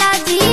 la